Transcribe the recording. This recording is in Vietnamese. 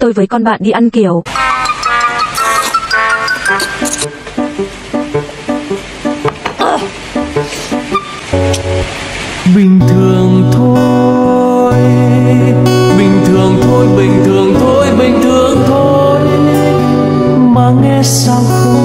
tôi với con bạn đi ăn kiểu. bình thường thôi, bình thường thôi, bình thường thôi, bình thường thôi mà nghe sao